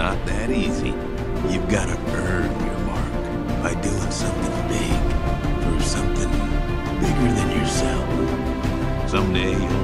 Not that easy. You've got to earn your mark by doing something big or something bigger than yourself. Someday you'll